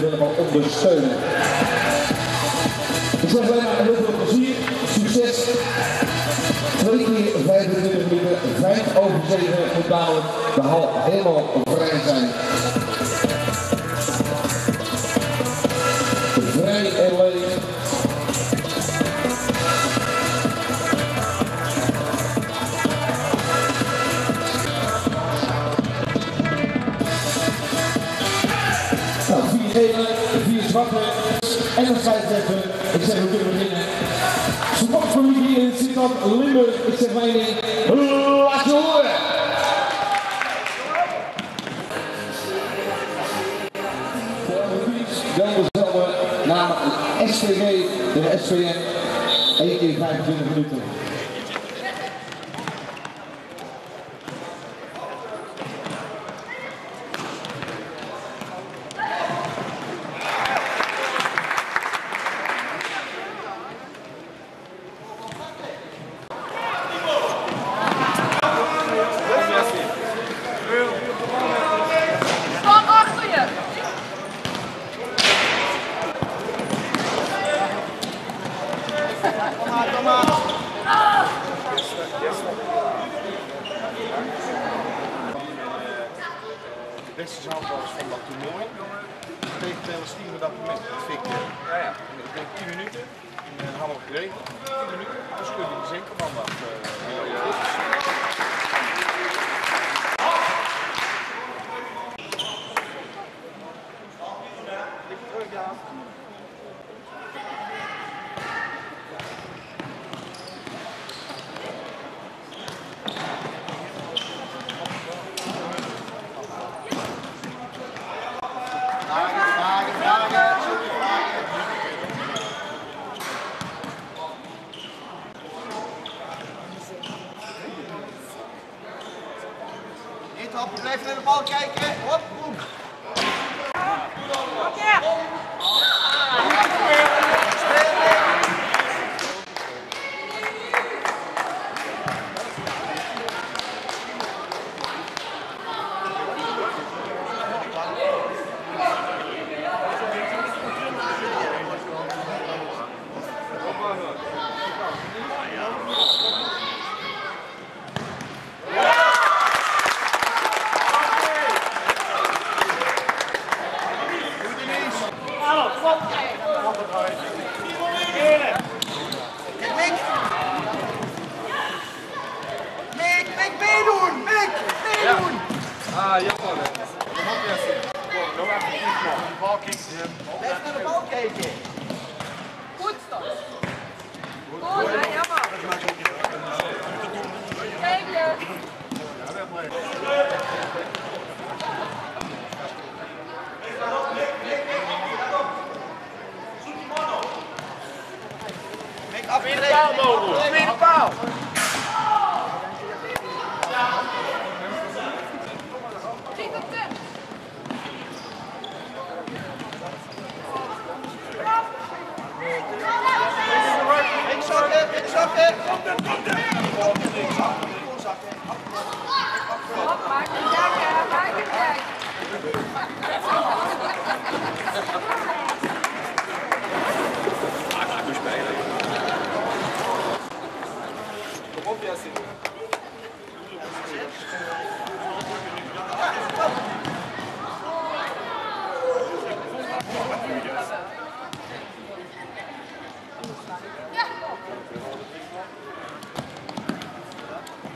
jullie willen ondersteunen. Ik zeg maar heel veel plezier, succes. Twee keer 25 minuten, 5 over 7 moet de hal helemaal vrij zijn. Gele, vier zwarte en een scheidsrechter. Ik zeg, we kunnen beginnen. Sportfamilie in Zitland, Limburg. Ik zeg mijn ding, laat je horen. Dan dezelfde naam SVG, de SVN. 1 keer 25 minuten. Beste zaalballers van dat toernooi. Tegenspelers stieven dat moment. Dat vind ik, eh, ja, ja, ik denk 10 minuten. In een half gereden. 10 minuten. Dus kun je de zinkelman af. Niet op, blijf naar de bal kijken. Hop, boem. Blijf naar de bal kijken. Goed stop. Goed, ja, jammer. Kijken. Mick, afgereden. Tweede paal. Niet op de. Ik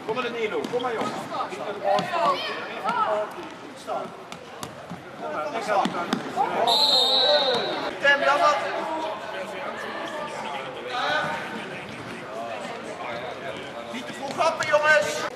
Kom maar Nilo, kom maar jongen. Tim, dan wat. Niet te vroeg grappen, jongens.